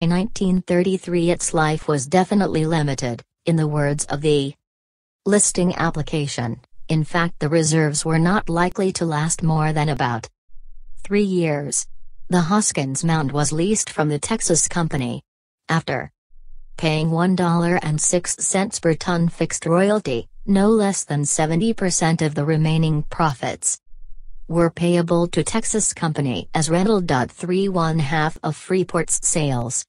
In 1933 its life was definitely limited, in the words of the listing application. In fact the reserves were not likely to last more than about three years. The Hoskins Mound was leased from the Texas Company. After paying $1.06 per ton fixed royalty, no less than 70% of the remaining profits were payable to Texas Company as rental. 3 one half of Freeport's sales